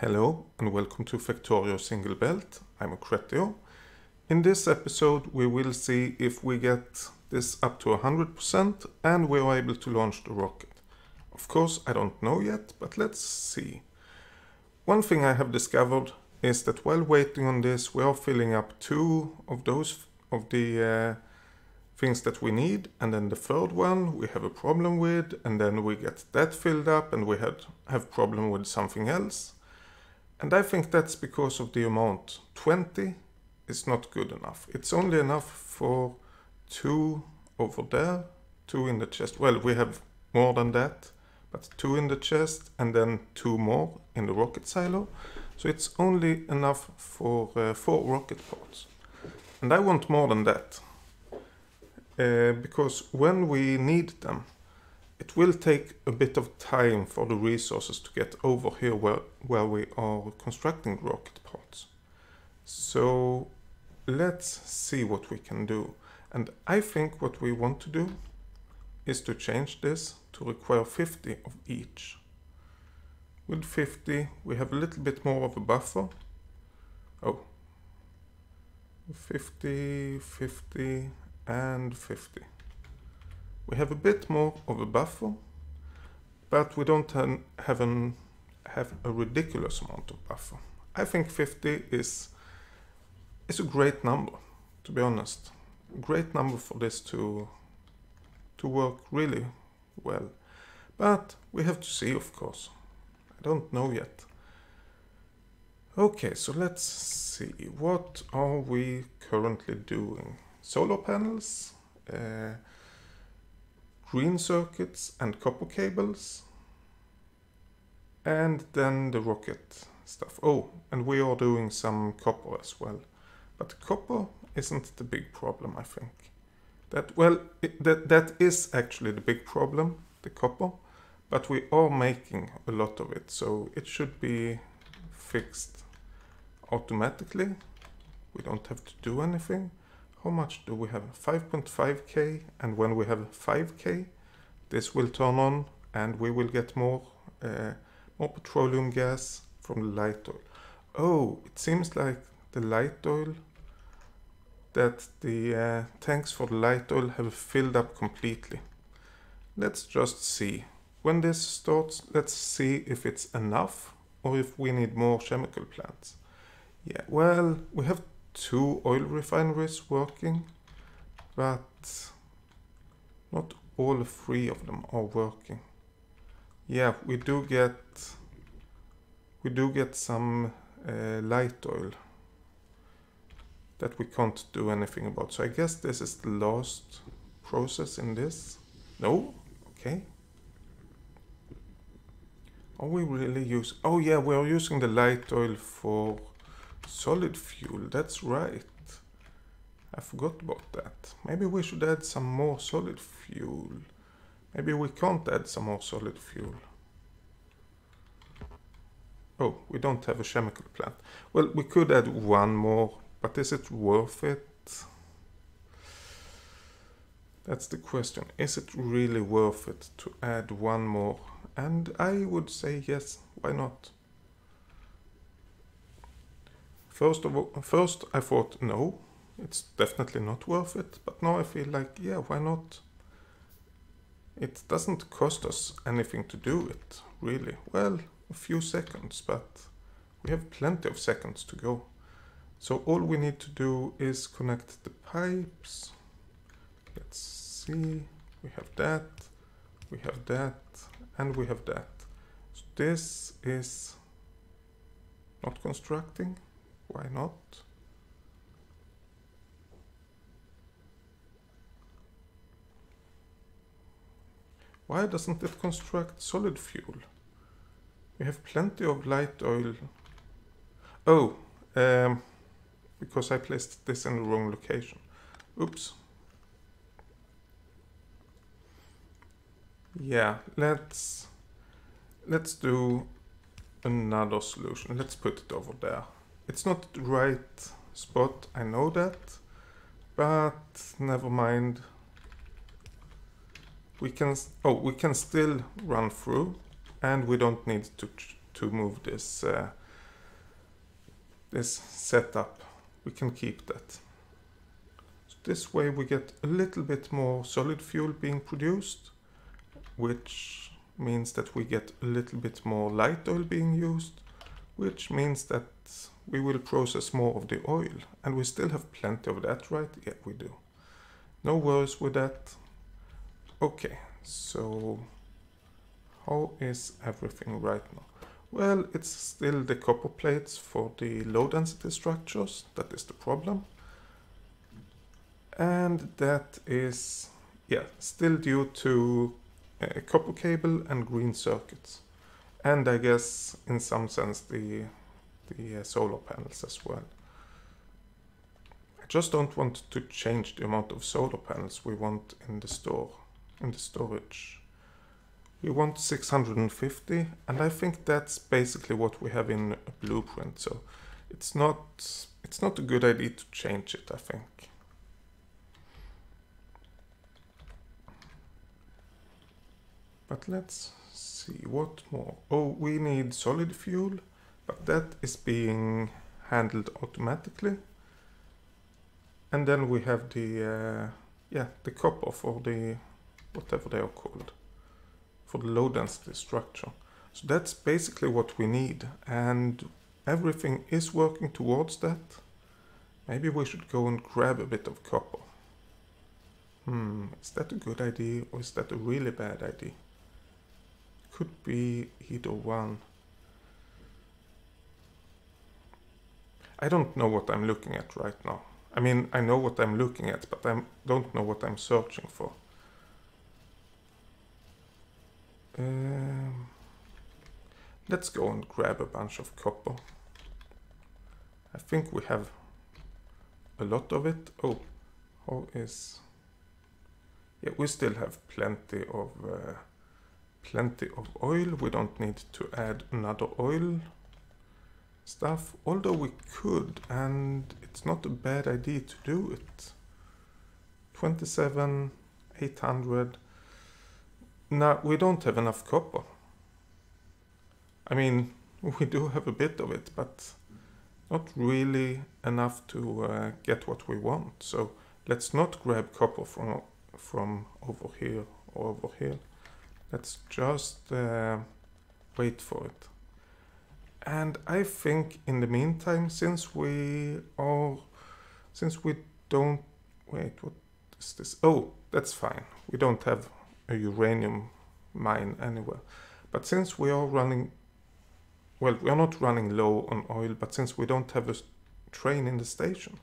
Hello and welcome to Factorio Single Belt. I'm Accrettio. In this episode we will see if we get this up to 100% and we are able to launch the rocket. Of course I don't know yet, but let's see. One thing I have discovered is that while waiting on this we are filling up two of those of the uh, things that we need and then the third one we have a problem with and then we get that filled up and we had have problem with something else and I think that's because of the amount. 20 is not good enough. It's only enough for two over there two in the chest. Well we have more than that but two in the chest and then two more in the rocket silo. So it's only enough for uh, four rocket pods and I want more than that uh, because when we need them, it will take a bit of time for the resources to get over here where, where we are constructing rocket pods. So let's see what we can do. And I think what we want to do is to change this to require 50 of each. With 50 we have a little bit more of a buffer. Oh, 50, 50, and 50. We have a bit more of a buffer, but we don't have, an, have a ridiculous amount of buffer. I think 50 is, is a great number, to be honest. Great number for this to, to work really well. But we have to see, of course. I don't know yet. Okay, so let's see. What are we currently doing? solar panels, uh, green circuits and copper cables, and then the rocket stuff. Oh, and we are doing some copper as well. But copper isn't the big problem, I think. That well, it, that that is actually the big problem, the copper, but we are making a lot of it, so it should be fixed automatically. We don't have to do anything how much do we have? 5.5k and when we have 5k this will turn on and we will get more uh, more petroleum gas from the light oil. Oh, it seems like the light oil that the uh, tanks for the light oil have filled up completely. Let's just see. When this starts, let's see if it's enough or if we need more chemical plants. Yeah, well, we have two oil refineries working, but not all three of them are working. Yeah, we do get we do get some uh, light oil that we can't do anything about. So I guess this is the last process in this. No? Okay. Are we really use? Oh yeah, we are using the light oil for Solid fuel, that's right. I forgot about that. Maybe we should add some more solid fuel. Maybe we can't add some more solid fuel. Oh, we don't have a chemical plant. Well, we could add one more, but is it worth it? That's the question. Is it really worth it to add one more? And I would say yes, why not? First of all, first I thought no, it's definitely not worth it. But now I feel like yeah, why not? It doesn't cost us anything to do it, really. Well, a few seconds, but we have plenty of seconds to go. So all we need to do is connect the pipes. Let's see, we have that, we have that, and we have that. So this is not constructing. Why not? Why doesn't it construct solid fuel? We have plenty of light oil. Oh, um, because I placed this in the wrong location. Oops. Yeah, let's let's do another solution. Let's put it over there. It's not the right spot, I know that, but never mind. We can, oh, we can still run through and we don't need to, to move this uh, this setup, we can keep that. So this way we get a little bit more solid fuel being produced, which means that we get a little bit more light oil being used, which means that we will process more of the oil. And we still have plenty of that, right? Yeah, we do. No worries with that. Okay, so how is everything right now? Well, it's still the copper plates for the low density structures. That is the problem. And that is, yeah, still due to uh, copper cable and green circuits. And I guess in some sense the, the uh, solar panels as well. I just don't want to change the amount of solar panels we want in the store, in the storage. We want 650 and I think that's basically what we have in a blueprint so it's not it's not a good idea to change it I think. But let's see what more? Oh we need solid fuel but that is being handled automatically and then we have the uh, yeah the copper for the whatever they are called for the low density structure. So that's basically what we need and everything is working towards that. Maybe we should go and grab a bit of copper. Hmm, is that a good idea or is that a really bad idea? Could be either one. I don't know what I'm looking at right now. I mean, I know what I'm looking at, but I don't know what I'm searching for. Um, let's go and grab a bunch of copper. I think we have a lot of it. Oh, how is... Yeah, we still have plenty of uh, plenty of oil. We don't need to add another oil stuff. Although we could, and it's not a bad idea to do it. 27, 800. Now, we don't have enough copper. I mean, we do have a bit of it, but not really enough to uh, get what we want. So let's not grab copper from from over here or over here. Let's just uh, wait for it. And I think in the meantime, since we are, since we don't, wait, what is this? Oh, that's fine. We don't have a uranium mine anywhere. But since we are running, well, we are not running low on oil, but since we don't have a train in the station,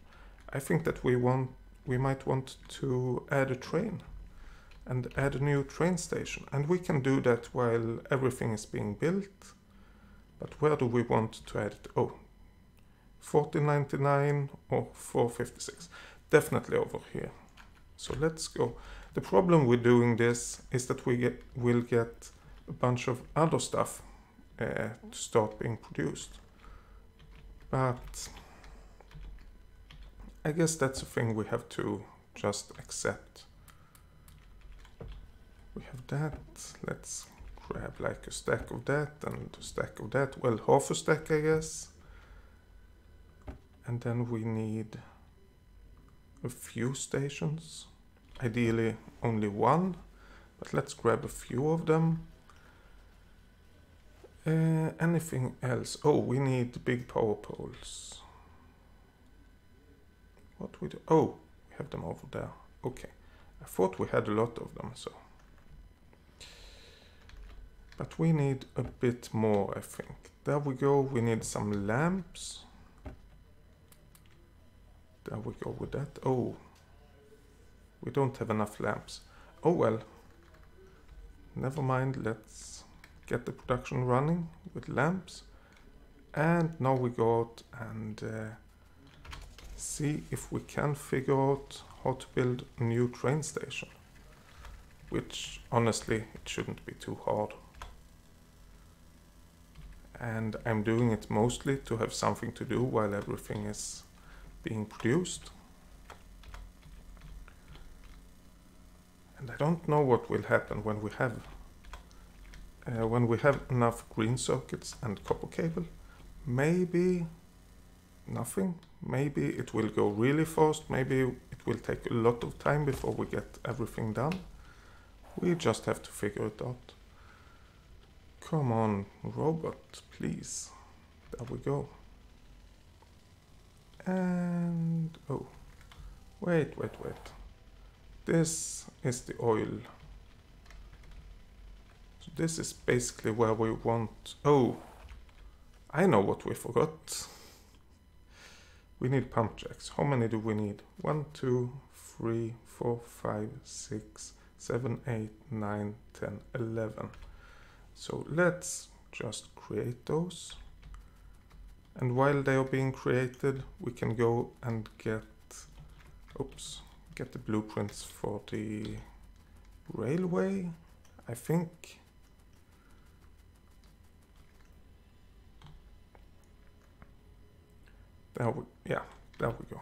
I think that we want, we might want to add a train and add a new train station. And we can do that while everything is being built. But where do we want to add it? Oh, 1499 or 456. Definitely over here. So let's go. The problem with doing this is that we get, will get a bunch of other stuff uh, to start being produced. But I guess that's a thing we have to just accept. We have that. Let's grab like a stack of that and a stack of that. Well, half a stack, I guess. And then we need a few stations ideally only one, but let's grab a few of them. Uh, anything else? Oh, we need big power poles. What we do? Oh, we have them over there. Okay. I thought we had a lot of them, so. But we need a bit more, I think. There we go. We need some lamps. There we go with that. Oh, we don't have enough lamps. Oh well. Never mind, let's get the production running with lamps. And now we go out and uh, see if we can figure out how to build a new train station. Which, honestly, it shouldn't be too hard. And I'm doing it mostly to have something to do while everything is being produced. And I don't know what will happen when we have uh, when we have enough green circuits and copper cable. Maybe nothing. Maybe it will go really fast, maybe it will take a lot of time before we get everything done. We just have to figure it out. Come on, robot, please. There we go. And, oh, wait, wait, wait. This is the oil. So this is basically where we want, oh, I know what we forgot. We need pump jacks. How many do we need? One, two, three, four, five, six, seven, eight, nine, ten, eleven. So let's just create those. And while they are being created, we can go and get, oops, get the blueprints for the railway, I think. There we, yeah, there we go.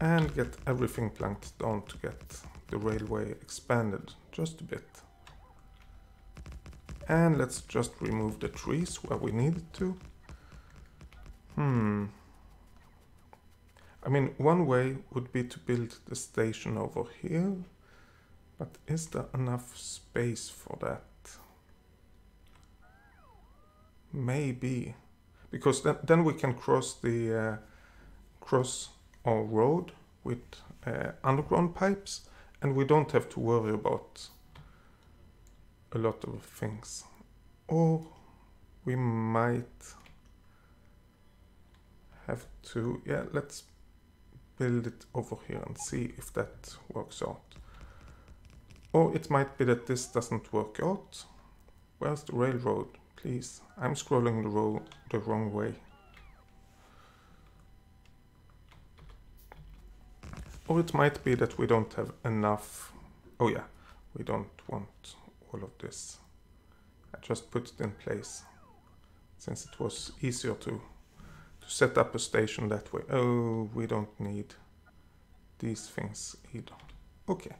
And get everything planked down to get the railway expanded just a bit. And let's just remove the trees where we need to. Hmm. I mean, one way would be to build the station over here. But is there enough space for that? Maybe. Because then, then we can cross the uh, cross our road with uh, underground pipes and we don't have to worry about a lot of things. Or we might have to, yeah, let's build it over here and see if that works out. Or it might be that this doesn't work out. Where's the railroad? Please, I'm scrolling the, ro the wrong way. Or it might be that we don't have enough. Oh yeah, we don't want all of this. I just put it in place since it was easier to, to set up a station that way. Oh, we don't need these things either. Okay.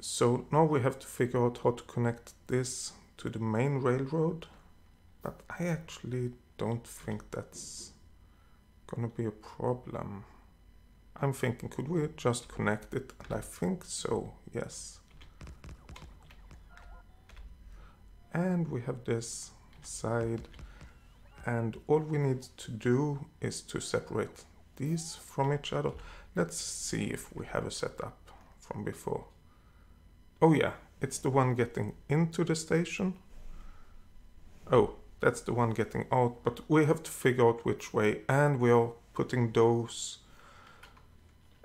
So now we have to figure out how to connect this to the main railroad. But I actually don't think that's gonna be a problem. I'm thinking, could we just connect it? And I think so, yes. And we have this side. And all we need to do is to separate these from each other. Let's see if we have a setup from before. Oh yeah, it's the one getting into the station. Oh, that's the one getting out, but we have to figure out which way and we are putting those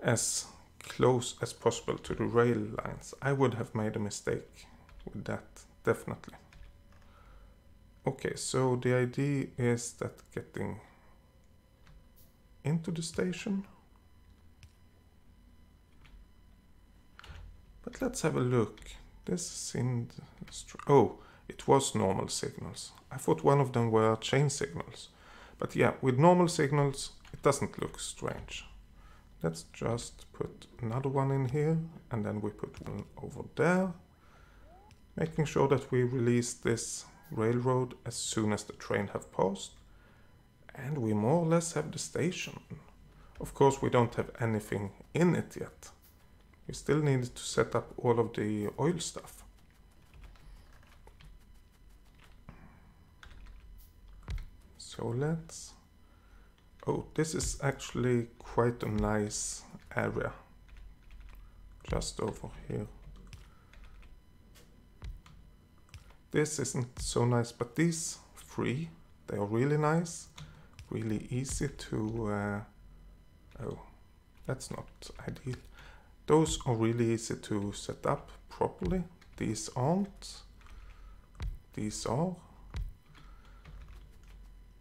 as close as possible to the rail lines. I would have made a mistake with that, definitely. Okay, so the idea is that getting into the station. But let's have a look. This seemed... Oh, it was normal signals. I thought one of them were chain signals. But yeah, with normal signals, it doesn't look strange. Let's just put another one in here and then we put one over there. Making sure that we release this railroad as soon as the train have passed. And we more or less have the station. Of course we don't have anything in it yet. We still need to set up all of the oil stuff. So let's Oh, this is actually quite a nice area. Just over here. This isn't so nice, but these three, they are really nice. Really easy to... Uh, oh, that's not ideal. Those are really easy to set up properly. These aren't. These are.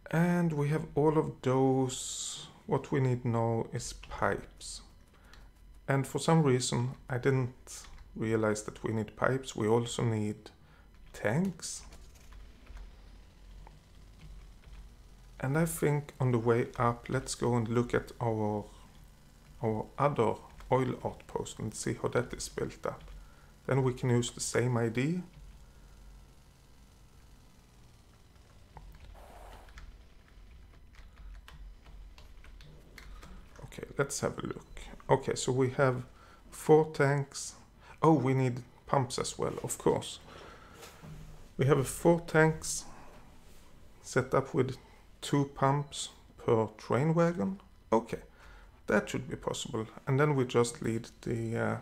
And we have all of those. What we need now is pipes. And for some reason, I didn't realize that we need pipes. We also need tanks. And I think on the way up, let's go and look at our, our other oil outpost and see how that is built up. Then we can use the same idea. Okay, let's have a look. Okay, so we have four tanks. Oh, we need pumps as well, of course. We have four tanks set up with two pumps per train wagon. Okay, that should be possible. And then we just lead the uh,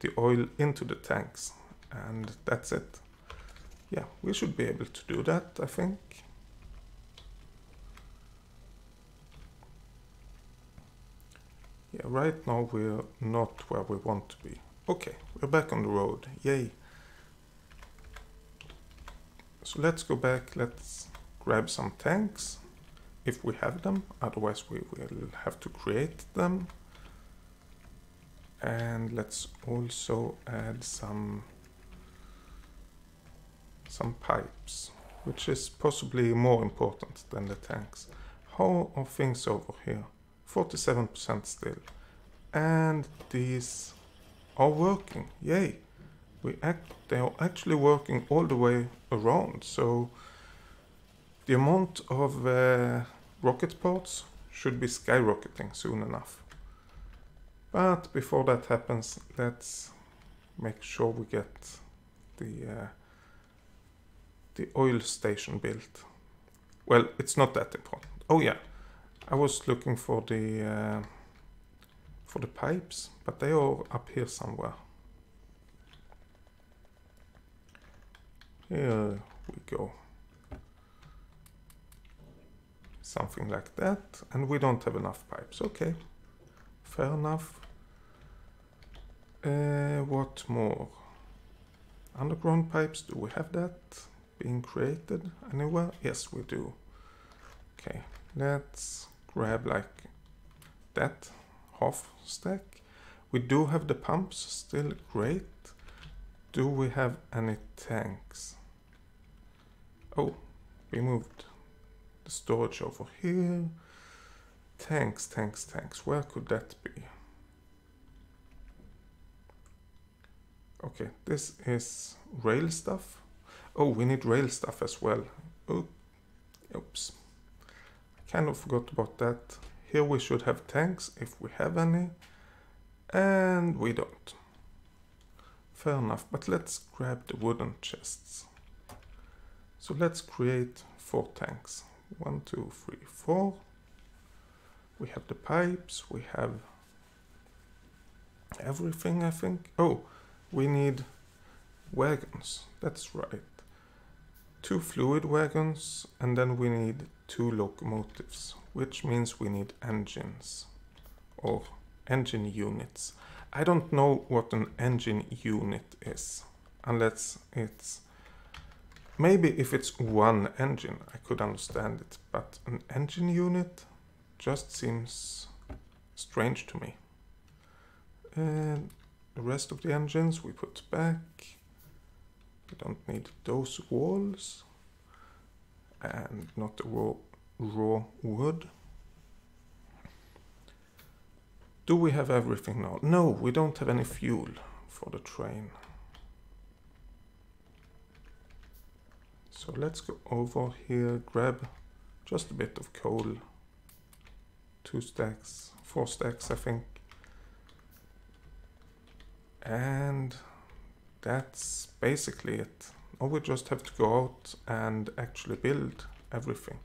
the oil into the tanks, and that's it. Yeah, we should be able to do that, I think. Yeah, right now we're not where we want to be. Okay, we're back on the road. Yay. So let's go back. Let's grab some tanks if we have them. Otherwise we will have to create them. And let's also add some some pipes, which is possibly more important than the tanks. How are things over here? 47% still. And these are working. Yay! We act they are actually working all the way around. So the amount of uh, rocket parts should be skyrocketing soon enough. But before that happens, let's make sure we get the uh, the oil station built. Well, it's not that important. Oh yeah, I was looking for the uh, for the pipes, but they are up here somewhere. Here we go. Something like that, and we don't have enough pipes. Okay, fair enough. Uh, what more? Underground pipes, do we have that being created anywhere? Yes, we do. Okay, let's grab like that half stack. We do have the pumps still great. Do we have any tanks? Oh, we moved the storage over here. Tanks, tanks, tanks. Where could that be? Okay, this is rail stuff. Oh, we need rail stuff as well. Oops I kind of forgot about that. Here we should have tanks if we have any. And we don't. Fair enough, but let's grab the wooden chests. So let's create four tanks. One, two, three, four. We have the pipes, we have everything I think. Oh, we need wagons, that's right. Two fluid wagons and then we need two locomotives, which means we need engines or engine units. I don't know what an engine unit is, unless it's maybe if it's one engine I could understand it, but an engine unit just seems strange to me. And the rest of the engines we put back. We don't need those walls and not the raw, raw wood. Do we have everything now? No, we don't have any fuel for the train. So let's go over here, grab just a bit of coal. Two stacks, four stacks I think. And that's basically it. Or we just have to go out and actually build everything.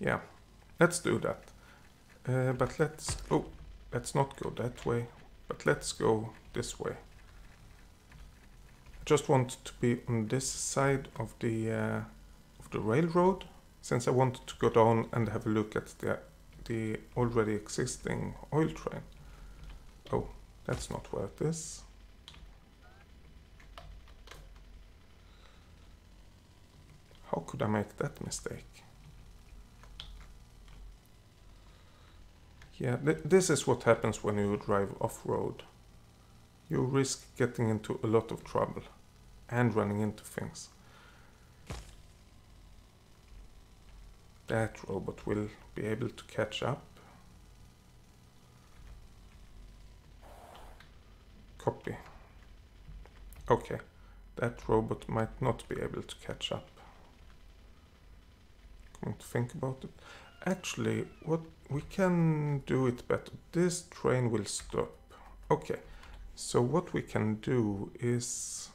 Yeah, let's do that. Uh, but let's, oh, let's not go that way, but let's go this way. I just want to be on this side of the uh, of the railroad, since I wanted to go down and have a look at the the already existing oil train. Oh, that's not where it is. How could I make that mistake? Yeah, th this is what happens when you drive off-road. You risk getting into a lot of trouble and running into things. that robot will be able to catch up. Copy. Okay, that robot might not be able to catch up. Come to think about it. Actually, what we can do it better. This train will stop. Okay, so what we can do is...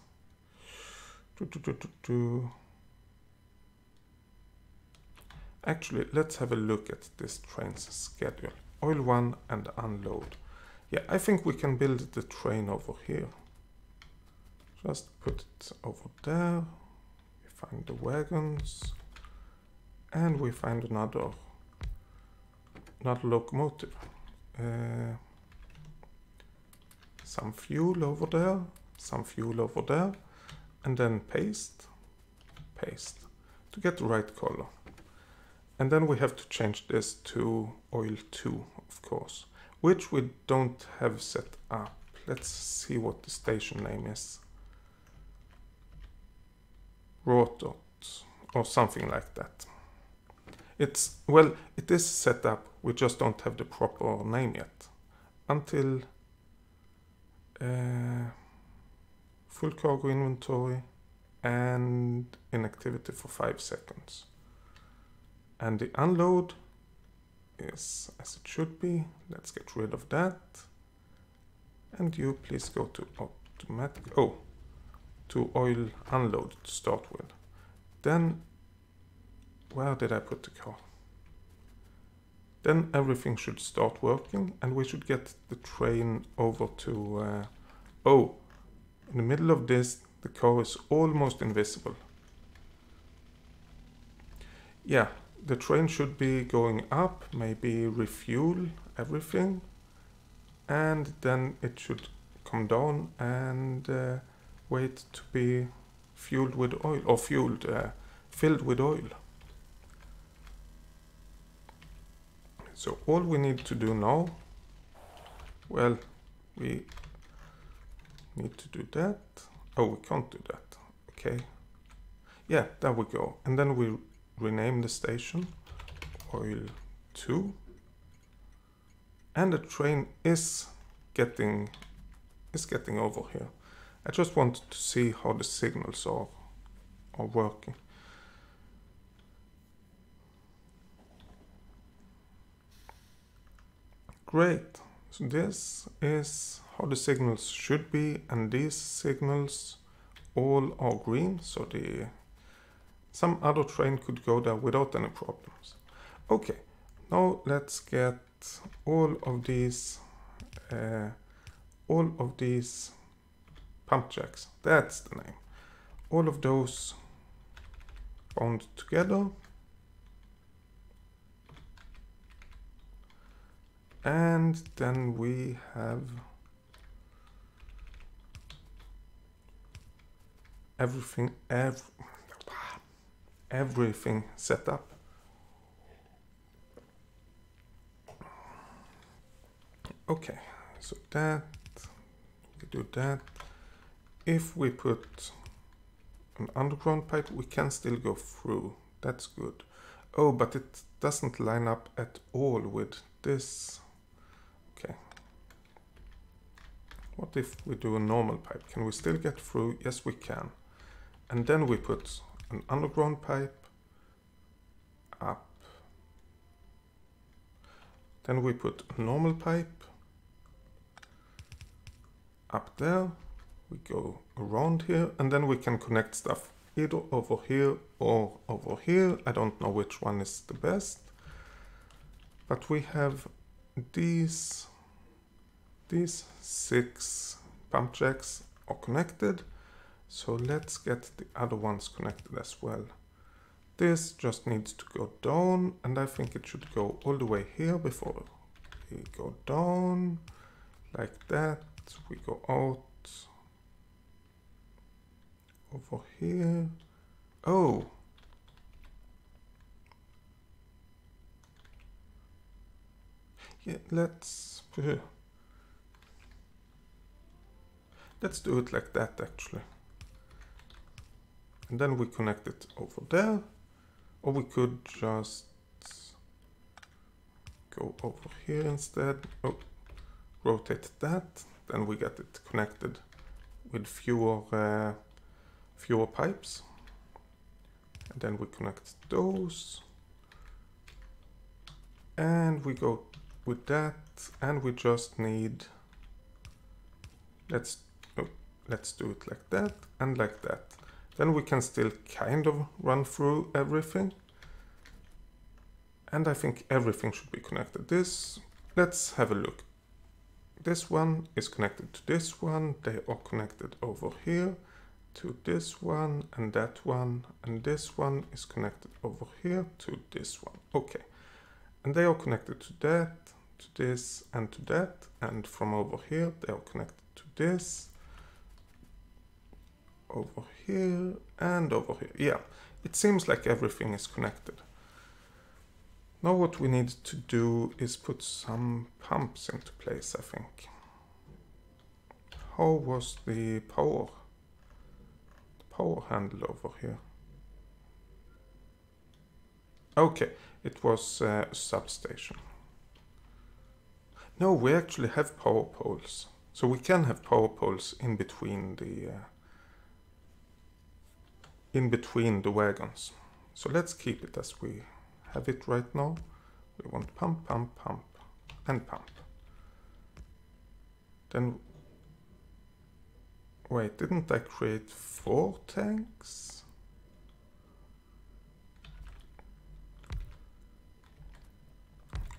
Actually, let's have a look at this train's schedule. Oil 1 and unload. Yeah, I think we can build the train over here. Just put it over there. We find the wagons. And we find another, another locomotive. Uh, some fuel over there, some fuel over there, and then paste, paste, to get the right color. And then we have to change this to oil 2, of course, which we don't have set up. Let's see what the station name is. Rotot, or something like that. It's, well, it is set up, we just don't have the proper name yet. Until uh, full cargo inventory and inactivity for 5 seconds. And the unload is as it should be. Let's get rid of that. And you please go to automatic, oh, to oil unload to start with. Then, where did I put the car? Then everything should start working and we should get the train over to, uh, oh, in the middle of this, the car is almost invisible. Yeah, the train should be going up, maybe refuel everything, and then it should come down and uh, wait to be fueled with oil, or fueled, uh, filled with oil. So all we need to do now, well, we need to do that. Oh, we can't do that. Okay. Yeah, there we go. And then we rename the station oil 2 and the train is getting is getting over here I just wanted to see how the signals are are working great so this is how the signals should be and these signals all are green so the some other train could go there without any problems. Okay, now let's get all of these uh, all of these pump jacks. That's the name. All of those bound together. And then we have everything, every, everything set up. Okay, so that, we do that. If we put an underground pipe, we can still go through. That's good. Oh, but it doesn't line up at all with this. Okay. What if we do a normal pipe? Can we still get through? Yes, we can. And then we put an underground pipe up. Then we put a normal pipe up there. We go around here and then we can connect stuff either over here or over here. I don't know which one is the best. But we have these these six pump jacks are connected so let's get the other ones connected as well. This just needs to go down and I think it should go all the way here before we go down like that. We go out over here. Oh, yeah, let's uh, let's do it like that actually. And then we connect it over there. Or we could just go over here instead. Oh, rotate that. Then we get it connected with fewer uh, fewer pipes. And then we connect those. And we go with that and we just need let's let's do it like that and like that. Then we can still kind of run through everything. And I think everything should be connected. This let's have a look. This one is connected to this one. They are connected over here to this one and that one. And this one is connected over here to this one. Okay. And they are connected to that to this and to that. And from over here they are connected to this over here and over here. Yeah it seems like everything is connected. Now what we need to do is put some pumps into place I think. How was the power? The power handle over here. Okay it was a substation. No, we actually have power poles. So we can have power poles in between the uh, in between the wagons. So let's keep it as we have it right now. We want pump, pump, pump, and pump. Then, wait, didn't I create four tanks?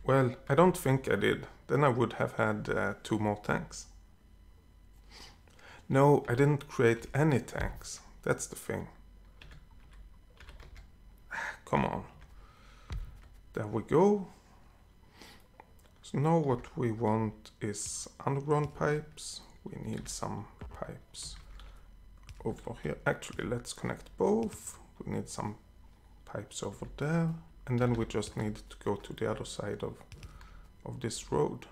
Well, I don't think I did. Then I would have had uh, two more tanks. No, I didn't create any tanks. That's the thing. Come on. There we go. So now what we want is underground pipes. We need some pipes over here. Actually, let's connect both. We need some pipes over there. And then we just need to go to the other side of of this road.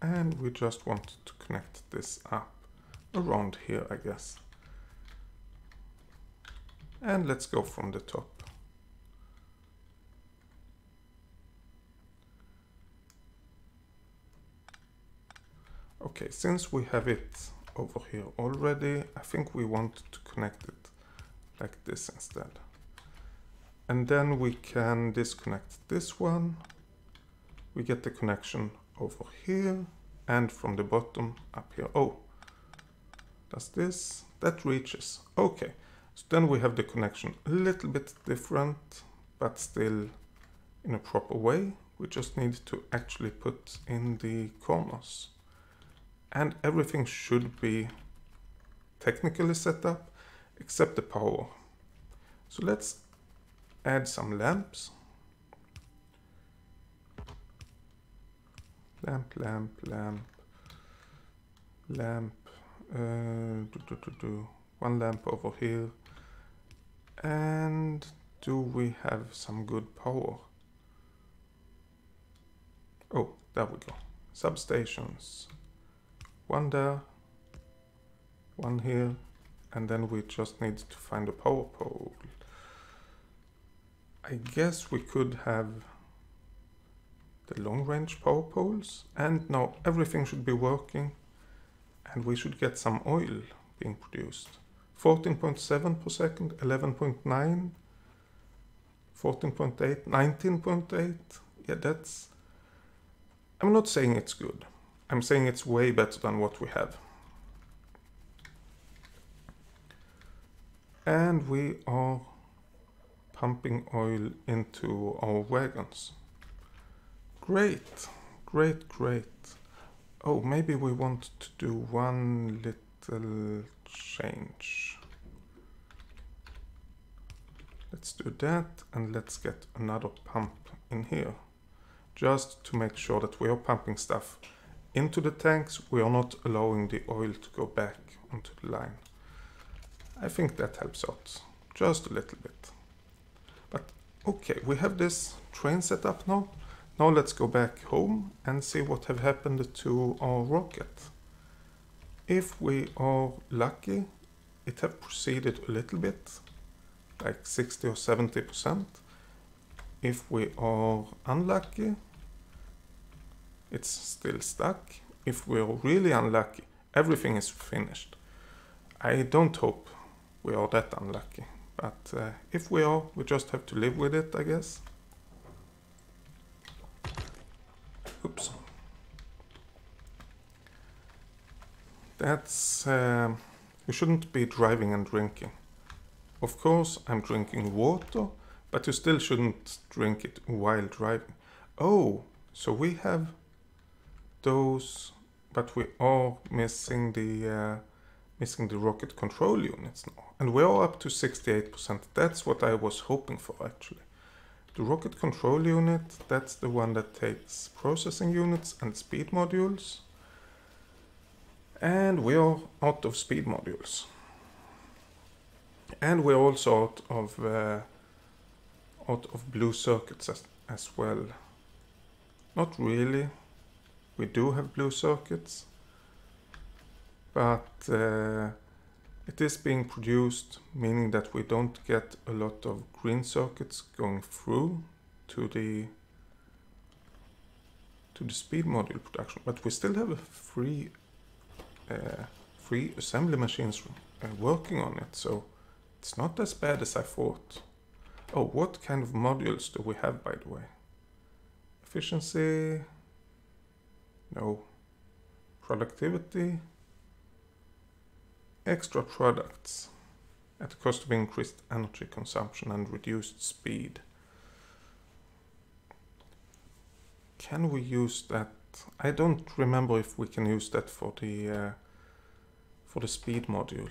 And we just want to connect this up around here, I guess. And let's go from the top. Okay, since we have it over here already, I think we want to connect it like this instead. And then we can disconnect this one. We get the connection over here and from the bottom up here. Oh, does this? That reaches. Okay, so then we have the connection a little bit different, but still in a proper way. We just need to actually put in the corners. And everything should be technically set up except the power. So let's add some lamps. Lamp, lamp, lamp, lamp, uh, do, do, do, do. one lamp over here. And do we have some good power? Oh, there we go. Substations. One there, one here, and then we just need to find a power pole. I guess we could have the long range power poles and now everything should be working and we should get some oil being produced. 14.7 per second, 11.9, 14.8, 19.8. Yeah, that's... I'm not saying it's good. I'm saying it's way better than what we have. and we are pumping oil into our wagons. Great, great, great. Oh, maybe we want to do one little change. Let's do that and let's get another pump in here. Just to make sure that we are pumping stuff into the tanks, we are not allowing the oil to go back onto the line. I think that helps out just a little bit. But okay, we have this train set up now. Now let's go back home and see what have happened to our rocket. If we are lucky, it have proceeded a little bit, like 60 or 70%. If we are unlucky, it's still stuck. If we're really unlucky, everything is finished. I don't hope we are that unlucky, but uh, if we are, we just have to live with it, I guess. Oops. That's... Uh, you shouldn't be driving and drinking. Of course, I'm drinking water, but you still shouldn't drink it while driving. Oh, so we have those, but we are missing the uh, missing the rocket control units now, and we are up to 68%. That's what I was hoping for actually. The rocket control unit, that's the one that takes processing units and speed modules. And we are out of speed modules. And we're also out of uh, out of blue circuits as, as well. Not really. We do have blue circuits, but uh, it is being produced, meaning that we don't get a lot of green circuits going through to the to the speed module production. But we still have a free uh, free assembly machines uh, working on it, so it's not as bad as I thought. Oh, what kind of modules do we have, by the way? Efficiency? No. Productivity? Extra products at the cost of increased energy consumption and reduced speed. Can we use that? I don't remember if we can use that for the uh, for the speed module.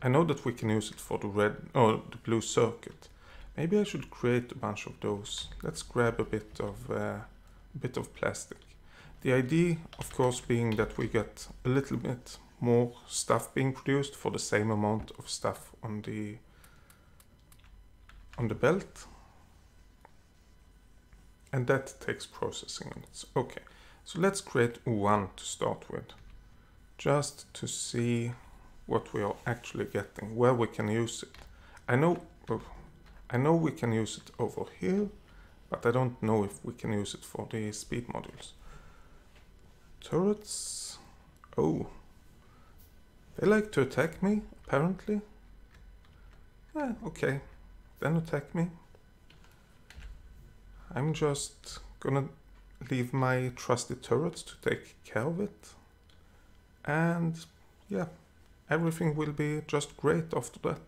I know that we can use it for the red or the blue circuit. Maybe I should create a bunch of those. Let's grab a bit of uh, a bit of plastic. The idea, of course, being that we get a little bit more stuff being produced for the same amount of stuff on the on the belt. And that takes processing units. Okay, so let's create one to start with. Just to see what we are actually getting, where we can use it. I know, oh, I know we can use it over here, but I don't know if we can use it for the speed modules. Turrets, oh, they like to attack me, apparently. Yeah, okay, then attack me. I'm just gonna leave my trusty turrets to take care of it. And yeah, everything will be just great after that.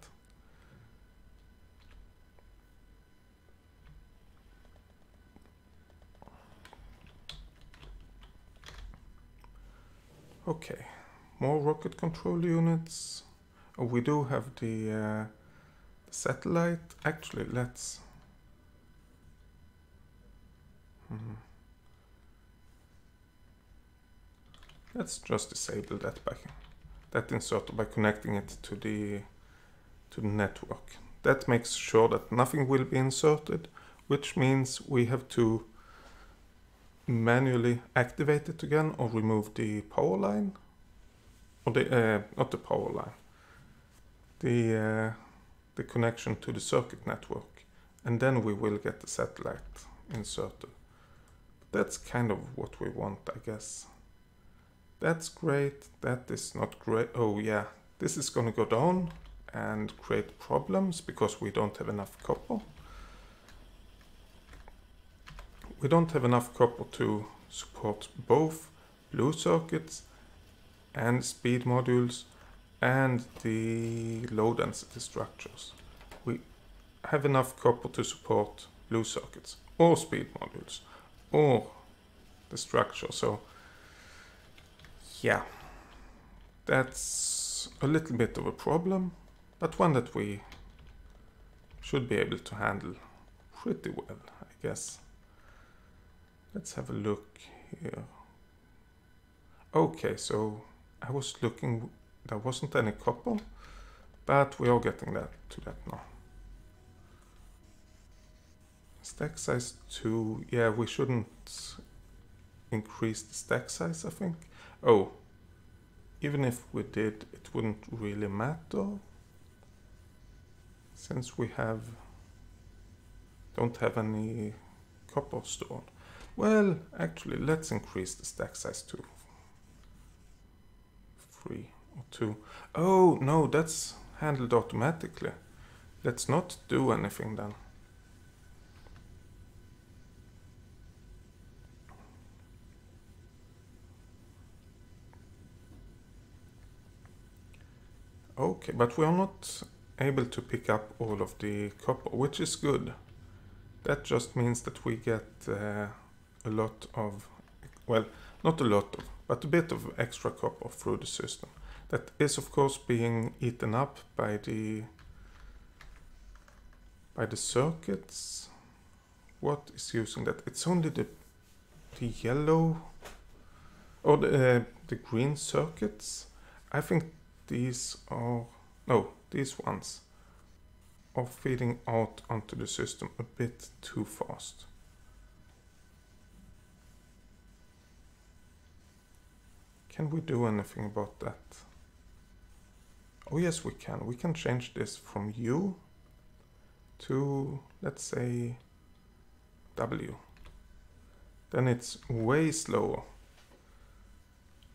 Okay, more rocket control units. Oh, we do have the, uh, satellite. Actually, let's... Hmm. Let's just disable that by that inserter by connecting it to the to the network. That makes sure that nothing will be inserted, which means we have to manually activate it again or remove the power line or the uh, not the power line the uh, the connection to the circuit network and then we will get the satellite inserted that's kind of what we want I guess that's great. That is not great. Oh yeah, this is going to go down and create problems because we don't have enough copper. We don't have enough copper to support both blue circuits and speed modules and the low density structures. We have enough copper to support blue circuits or speed modules or the structure. So yeah, that's a little bit of a problem, but one that we should be able to handle pretty well, I guess. Let's have a look here. Okay, so I was looking, there wasn't any copper, but we are getting that to that now. Stack size 2, yeah, we shouldn't increase the stack size, I think. Oh, even if we did, it wouldn't really matter. Since we have don't have any copper stored. Well, actually, let's increase the stack size to three or two. Oh, no, that's handled automatically. Let's not do anything then. Okay, but we are not able to pick up all of the copper, which is good. That just means that we get uh, a lot of, well, not a lot of, but a bit of extra copper through the system. That is of course being eaten up by the by the circuits. What is using that? It's only the the yellow or the, uh, the green circuits. I think these are no these ones are feeding out onto the system a bit too fast. Can we do anything about that? Oh yes we can. We can change this from U to let's say W. Then it's way slower.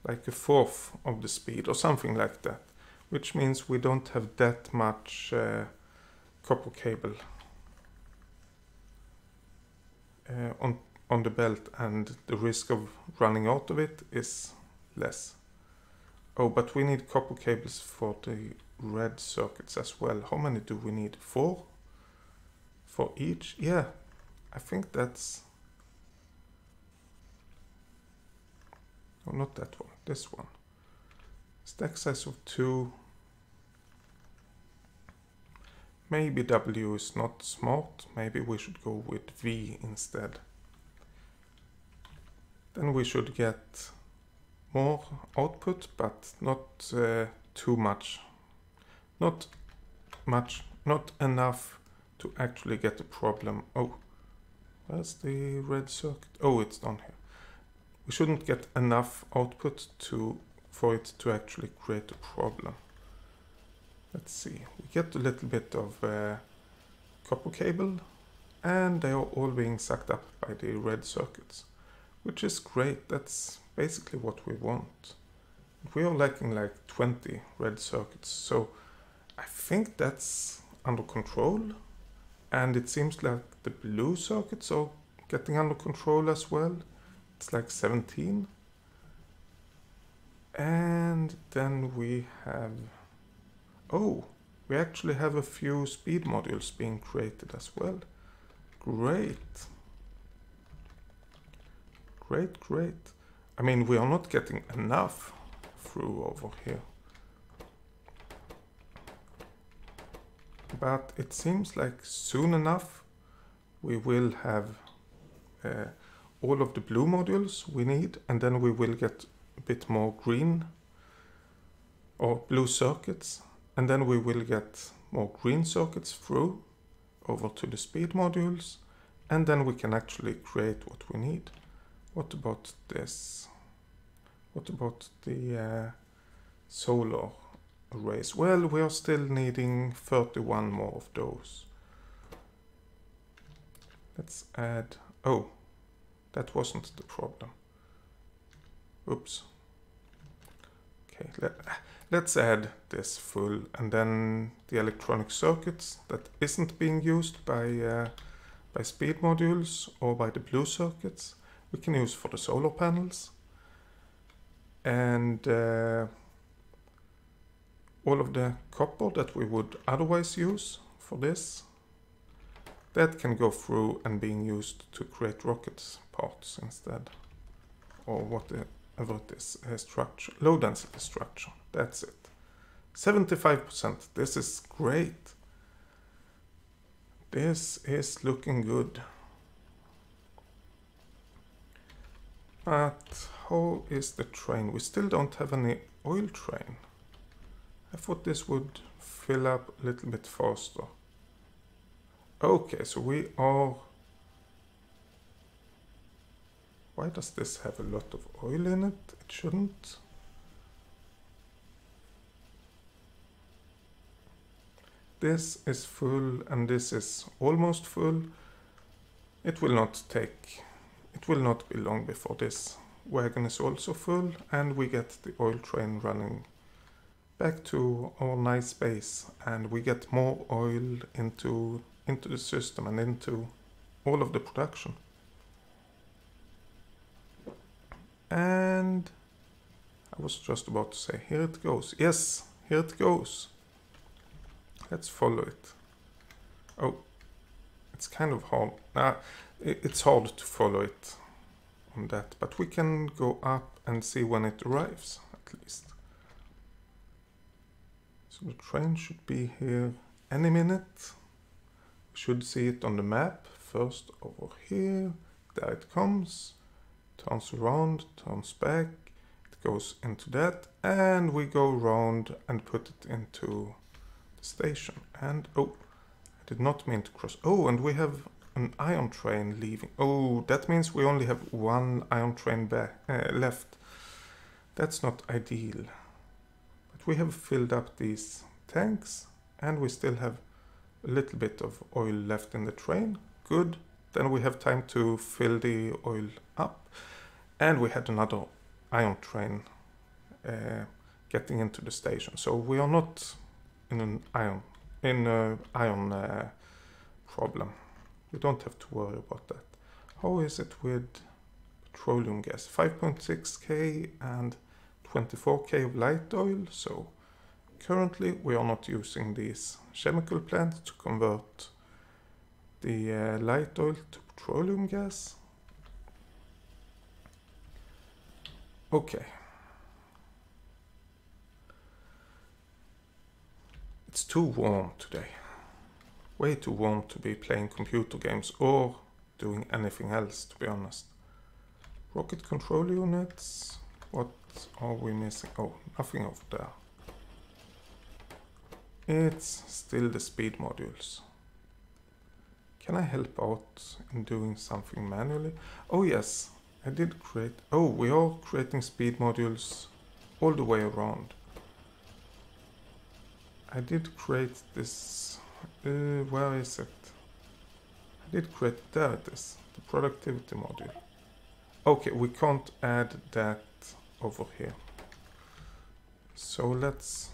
Like a fourth of the speed or something like that. Which means we don't have that much uh, copper cable uh, on, on the belt and the risk of running out of it is less. Oh, but we need copper cables for the red circuits as well. How many do we need? Four? For each? Yeah, I think that's... Oh, not that one. This one. Stack size of two. Maybe W is not smart. Maybe we should go with V instead. Then we should get more output, but not uh, too much. Not much, not enough to actually get the problem. Oh, where's the red circuit? Oh, it's down here. We shouldn't get enough output to for it to actually create a problem. Let's see, we get a little bit of uh, copper cable and they are all being sucked up by the red circuits, which is great. That's basically what we want. We are lacking like 20 red circuits, so I think that's under control. And it seems like the blue circuits are getting under control as well. It's like 17. And then we have... Oh, we actually have a few speed modules being created as well. Great. Great, great. I mean, we are not getting enough through over here. But it seems like soon enough we will have uh, all of the blue modules we need and then we will get a bit more green or blue circuits and then we will get more green circuits through over to the speed modules and then we can actually create what we need. What about this? What about the uh, solar arrays? Well, we are still needing 31 more of those. Let's add... Oh, that wasn't the problem. Oops. Okay, let, let's add this full and then the electronic circuits that isn't being used by, uh, by speed modules or by the blue circuits we can use for the solar panels. And uh, all of the copper that we would otherwise use for this, that can go through and being used to create rocket parts instead. Or whatever it is, a structure, low density structure, that's it. 75%, this is great. This is looking good. But how is the train? We still don't have any oil train. I thought this would fill up a little bit faster. Okay, so we are... Why does this have a lot of oil in it? It shouldn't. This is full and this is almost full. It will not take it will not be long before this wagon is also full and we get the oil train running back to our nice base and we get more oil into into the system and into all of the production. And I was just about to say, here it goes. Yes, here it goes. Let's follow it. Oh, it's kind of hard. Nah, it's hard to follow it on that, but we can go up and see when it arrives, at least. So the train should be here any minute. We should see it on the map. First over here, there it comes, turns around, turns back, it goes into that, and we go around and put it into the station. And, oh, I did not mean to cross. Oh, and we have an iron train leaving. Oh, that means we only have one iron train uh, left. That's not ideal. But we have filled up these tanks and we still have a little bit of oil left in the train. Good. Then we have time to fill the oil up. And we had another iron train uh, getting into the station. So we are not in an ion in a ion uh, problem. We don't have to worry about that. How is it with petroleum gas? 5.6k and 24k of light oil. So currently we are not using these chemical plants to convert the uh, light oil to petroleum gas. Okay. It's too warm today way too warm to be playing computer games or doing anything else, to be honest. Rocket control units. What are we missing? Oh, nothing over there. It's still the speed modules. Can I help out in doing something manually? Oh yes, I did create... Oh, we are creating speed modules all the way around. I did create this uh, where is it? I did create, there it is, the productivity module. Okay, we can't add that over here. So let's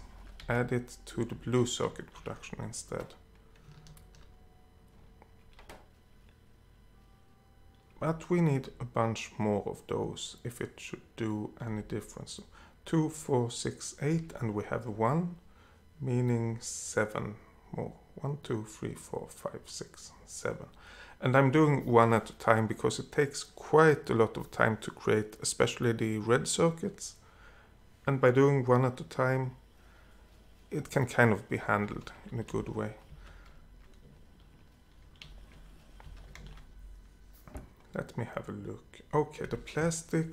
add it to the blue circuit production instead. But we need a bunch more of those if it should do any difference. 2, 4, 6, 8 and we have 1, meaning 7 more. One, two, three, four, five, six, seven. And I'm doing one at a time because it takes quite a lot of time to create, especially the red circuits. And by doing one at a time, it can kind of be handled in a good way. Let me have a look. Okay, the plastic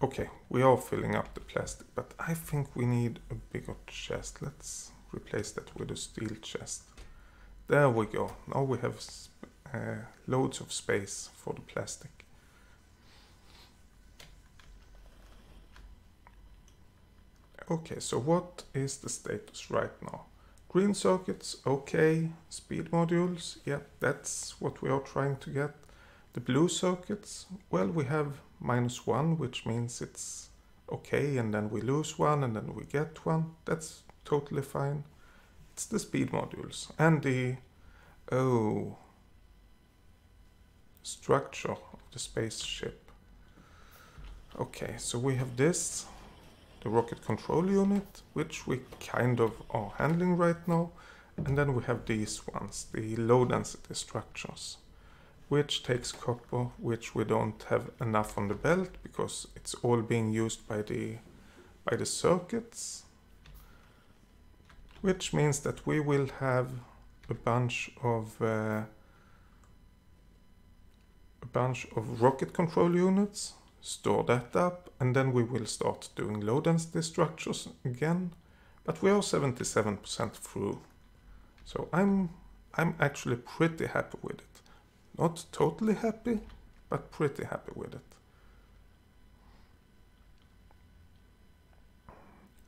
Okay, we are filling up the plastic, but I think we need a bigger chest. Let's replace that with a steel chest. There we go. Now we have uh, loads of space for the plastic. Okay, so what is the status right now? Green circuits, okay. Speed modules, yeah, that's what we are trying to get. The blue circuits, well, we have minus 1, which means it's okay, and then we lose one, and then we get one. That's totally fine. It's the speed modules and the, oh, structure of the spaceship. Okay, so we have this, the rocket control unit, which we kind of are handling right now. And then we have these ones, the low density structures which takes copper, which we don't have enough on the belt because it's all being used by the by the circuits, which means that we will have a bunch of uh, a bunch of rocket control units, store that up, and then we will start doing low density structures again. But we are 77% through, so I'm I'm actually pretty happy with it. Not totally happy, but pretty happy with it.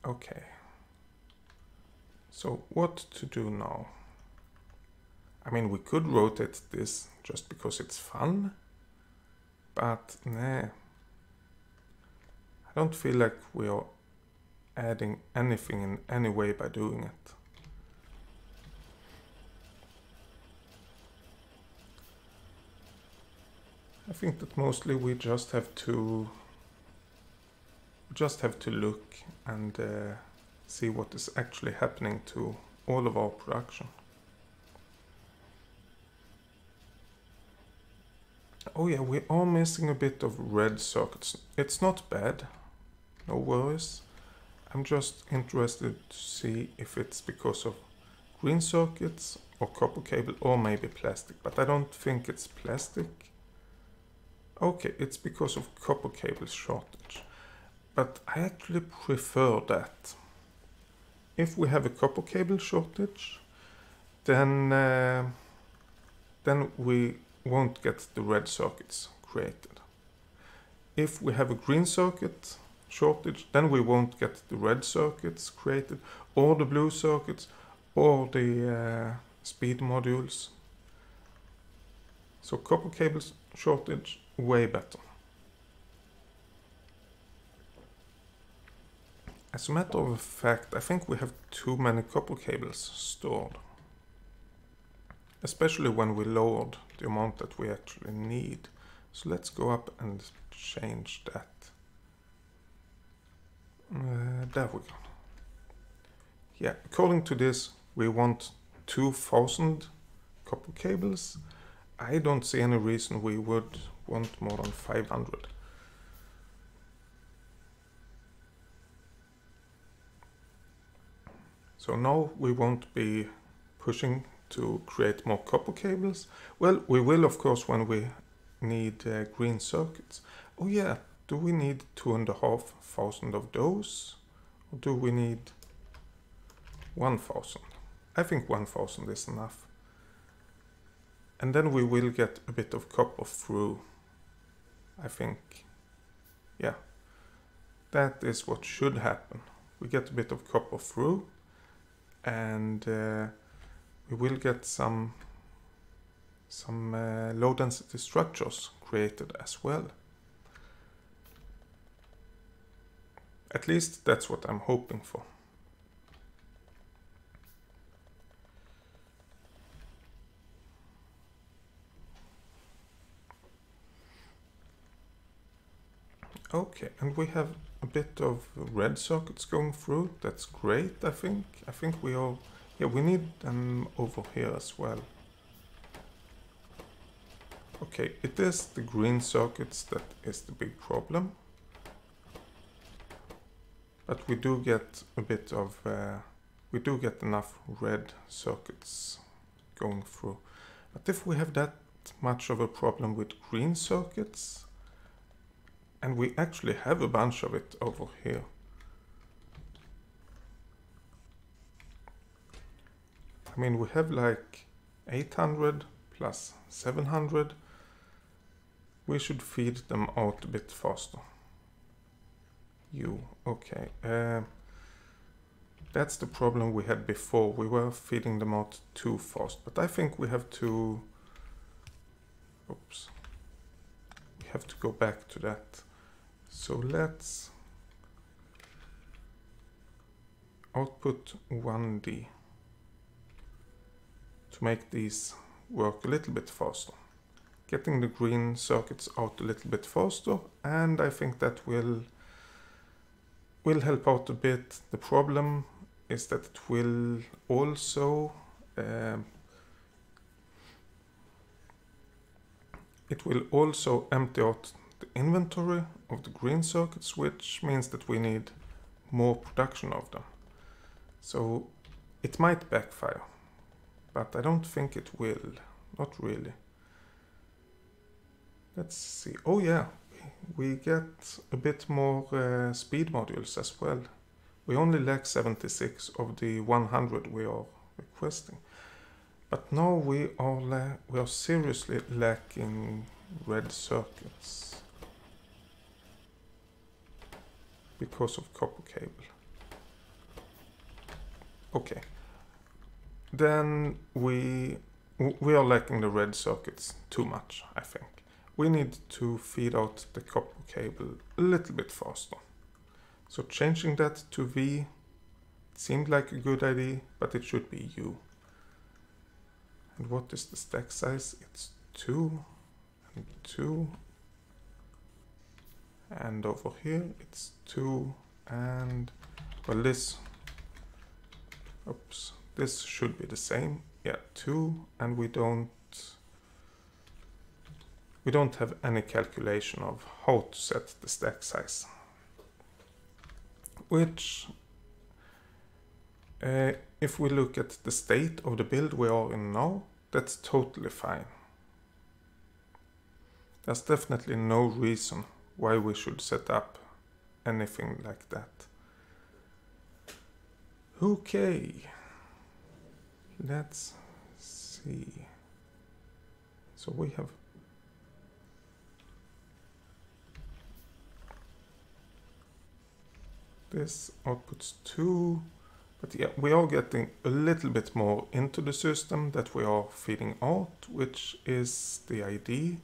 Okay. So what to do now? I mean, we could rotate this just because it's fun, but nah. I don't feel like we are adding anything in any way by doing it. I think that mostly we just have to just have to look and uh, see what is actually happening to all of our production. Oh yeah, we are missing a bit of red circuits. It's not bad, no worries. I'm just interested to see if it's because of green circuits or copper cable or maybe plastic, but I don't think it's plastic. Okay, it's because of copper cable shortage. But I actually prefer that. If we have a copper cable shortage, then uh, then we won't get the red circuits created. If we have a green circuit shortage, then we won't get the red circuits created, or the blue circuits, or the uh, speed modules. So copper cables shortage, way better. As a matter of fact, I think we have too many copper cables stored. Especially when we lowered the amount that we actually need. So let's go up and change that. Uh, there we go. Yeah, according to this, we want 2000 copper cables. I don't see any reason we would want more than 500. So now we won't be pushing to create more copper cables. Well, we will of course when we need uh, green circuits. Oh yeah, do we need two and a half thousand of those? Or do we need 1000? I think 1000 is enough. And then we will get a bit of copper through, I think. Yeah, that is what should happen. We get a bit of copper through and uh, we will get some some uh, low density structures created as well. At least that's what I'm hoping for. Okay, and we have a bit of red circuits going through. That's great, I think. I think we all... Yeah, we need them over here as well. Okay, it is the green circuits that is the big problem. But we do get a bit of... Uh, we do get enough red circuits going through. But if we have that much of a problem with green circuits, and we actually have a bunch of it over here. I mean, we have like 800 plus 700. We should feed them out a bit faster. You, okay. Uh, that's the problem we had before. We were feeding them out too fast. But I think we have to... Oops. We have to go back to that. So let's output 1D to make these work a little bit faster. Getting the green circuits out a little bit faster and I think that will will help out a bit. The problem is that it will also uh, it will also empty out the inventory of the green circuits, which means that we need more production of them. So it might backfire, but I don't think it will. Not really. Let's see. Oh yeah, we get a bit more uh, speed modules as well. We only lack 76 of the 100 we are requesting. But now we are we are seriously lacking red circuits. Because of copper cable. Okay. Then we we are lacking the red circuits too much, I think. We need to feed out the copper cable a little bit faster. So changing that to V seemed like a good idea, but it should be U. And what is the stack size? It's 2 and 2. And over here it's 2 and well this oops this should be the same. Yeah 2 and we don't we don't have any calculation of how to set the stack size which uh, if we look at the state of the build we are in now that's totally fine. There's definitely no reason why we should set up anything like that. Okay let's see. So we have this outputs 2 but yeah we are getting a little bit more into the system that we are feeding out which is the ID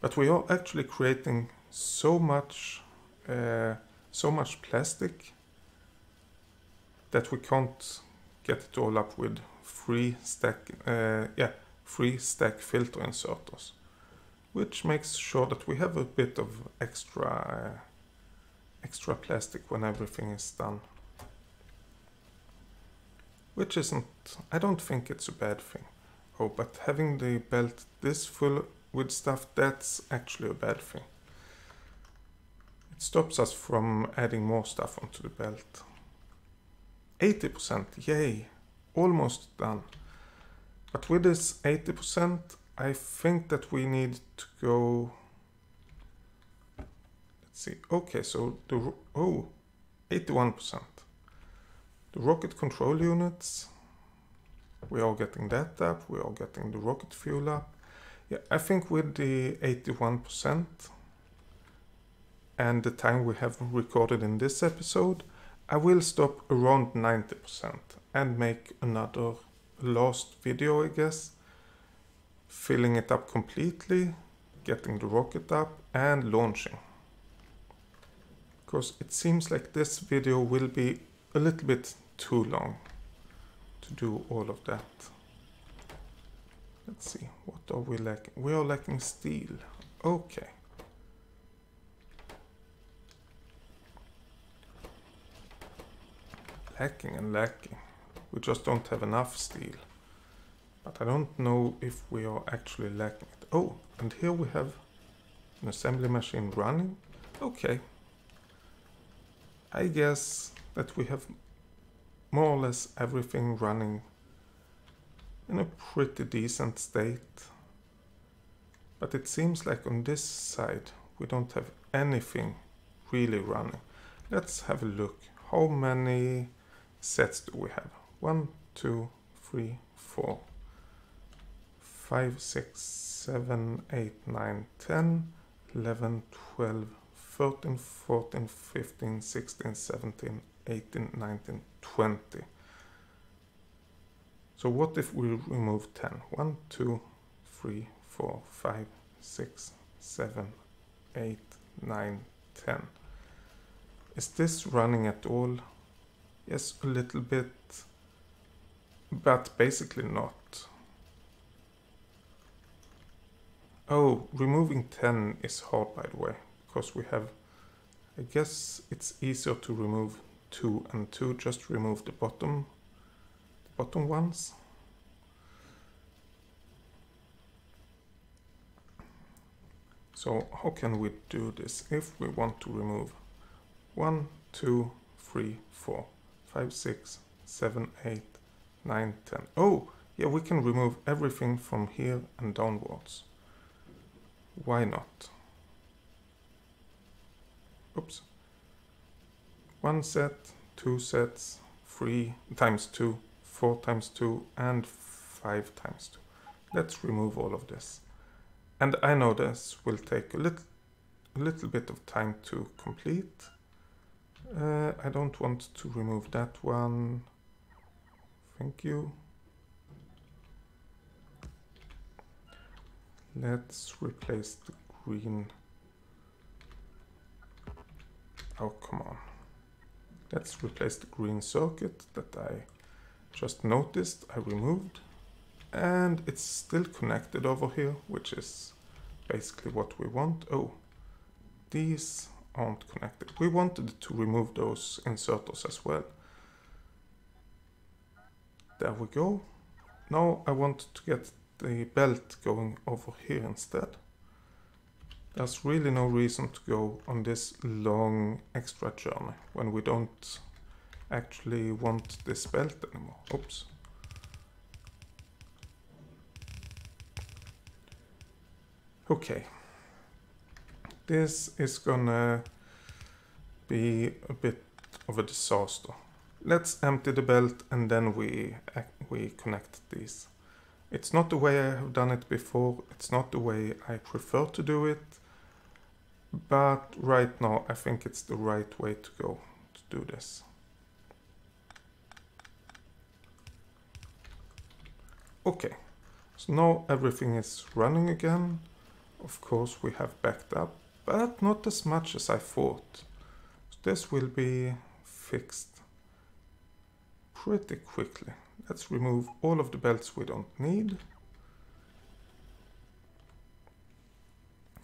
but we are actually creating so much uh, so much plastic that we can't get it all up with free stack uh, yeah free stack filter inserters which makes sure that we have a bit of extra uh, extra plastic when everything is done. Which isn't I don't think it's a bad thing. Oh but having the belt this full with stuff that's actually a bad thing it stops us from adding more stuff onto the belt 80%, yay, almost done. But with this 80%, I think that we need to go, let's see, okay, so the, oh, 81%. The rocket control units, we are getting that up, we are getting the rocket fuel up. Yeah, I think with the 81% and the time we have recorded in this episode, I will stop around 90% and make another last video I guess. Filling it up completely getting the rocket up and launching. Because it seems like this video will be a little bit too long to do all of that let's see what are we lacking we are lacking steel okay lacking and lacking. We just don't have enough steel. But I don't know if we are actually lacking it. Oh, and here we have an assembly machine running. Okay. I guess that we have more or less everything running in a pretty decent state. But it seems like on this side we don't have anything really running. Let's have a look. How many sets do we have? 1, 2, 3, 4, 5, 6, 7, 8, 9, 10, 11, 12, 13, 14, 15, 16, 17, 18, 19, 20. So what if we remove 10? 1, 2, 3, 4, 5, 6, 7, 8, 9, 10. Is this running at all? Yes, a little bit, but basically not. Oh, removing 10 is hard by the way, because we have, I guess it's easier to remove 2 and 2, just remove the bottom, bottom ones. So how can we do this if we want to remove 1, 2, 3, 4? 5, 6, 7, 8, 9, 10. Oh, yeah, we can remove everything from here and downwards. Why not? Oops. One set, two sets, three times two, four times two, and five times two. Let's remove all of this. And I know this will take a little, a little bit of time to complete. Uh, I don't want to remove that one. Thank you. Let's replace the green. Oh, come on. Let's replace the green circuit that I just noticed I removed. And it's still connected over here, which is basically what we want. Oh, these aren't connected. We wanted to remove those inserters as well. There we go. Now I want to get the belt going over here instead. There's really no reason to go on this long extra journey when we don't actually want this belt anymore. Oops. Okay. This is gonna be a bit of a disaster. Let's empty the belt and then we, we connect these. It's not the way I have done it before, it's not the way I prefer to do it, but right now I think it's the right way to go to do this. Okay, so now everything is running again. Of course we have backed up, but not as much as I thought. So this will be fixed pretty quickly. Let's remove all of the belts we don't need.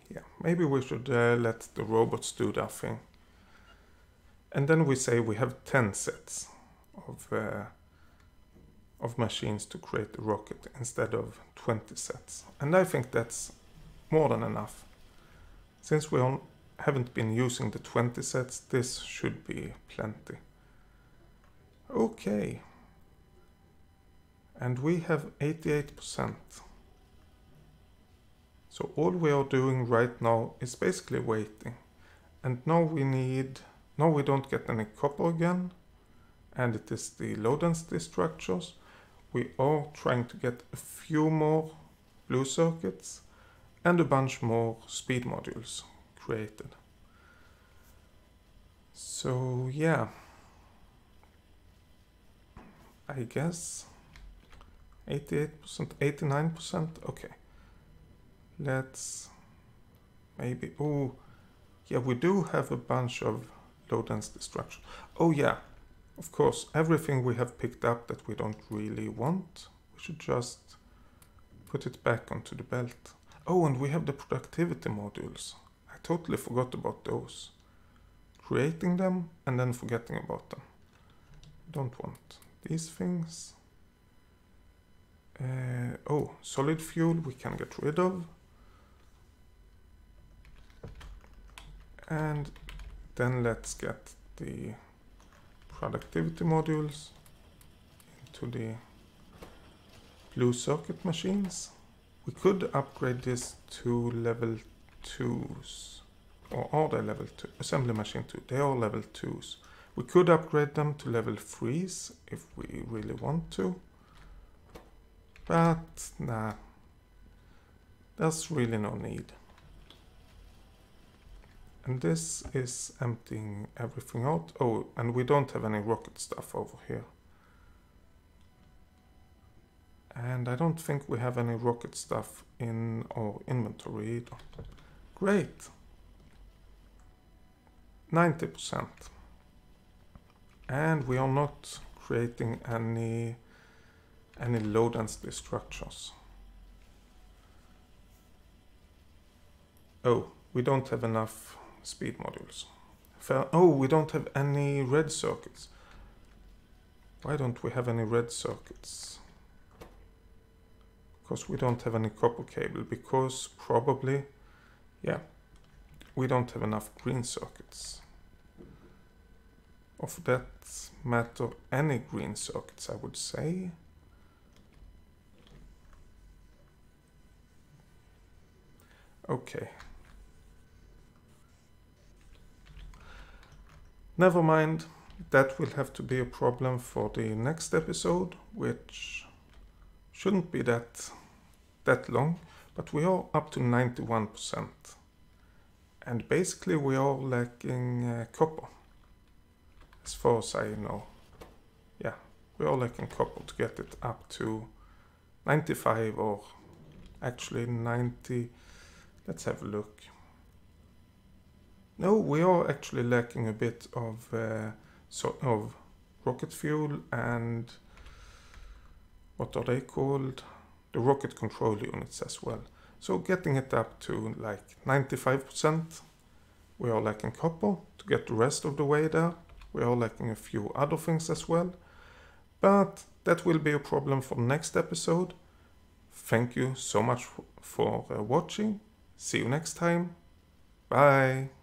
Yeah, maybe we should uh, let the robots do their thing. And then we say we have 10 sets of, uh, of machines to create the rocket instead of 20 sets. And I think that's more than enough. Since we haven't been using the 20 sets, this should be plenty. Okay. And we have 88%. So all we are doing right now is basically waiting. And now we need, now we don't get any copper again. And it is the low density structures. We are trying to get a few more blue circuits and a bunch more speed modules created. So yeah. I guess 88%, 89%, okay. Let's maybe, oh, yeah, we do have a bunch of low density structure. Oh yeah, of course, everything we have picked up that we don't really want, we should just put it back onto the belt. Oh, and we have the productivity modules. I totally forgot about those. Creating them and then forgetting about them. Don't want these things. Uh, oh, solid fuel we can get rid of. And then let's get the productivity modules into the blue circuit machines. We could upgrade this to level 2s. Or are they level 2? Assembly machine 2. They are level 2s. We could upgrade them to level 3s if we really want to. But nah, there's really no need. And this is emptying everything out. Oh, and we don't have any rocket stuff over here. And I don't think we have any rocket stuff in our inventory either. Great. 90% and we are not creating any any low density structures. Oh, we don't have enough speed modules. Oh, we don't have any red circuits. Why don't we have any red circuits? Because we don't have any copper cable, because probably, yeah, we don't have enough green circuits of that matter any green circuits I would say. Okay. Never mind, that will have to be a problem for the next episode, which shouldn't be that that long, but we are up to 91%. And basically we are lacking uh, copper as far as I know. Yeah, we're lacking copper to get it up to 95 or actually 90 let's have a look no we are actually lacking a bit of uh, of rocket fuel and what are they called the rocket control units as well so getting it up to like 95% we are lacking copper to get the rest of the way there we are lacking a few other things as well but that will be a problem for next episode Thank you so much for uh, watching. See you next time. Bye.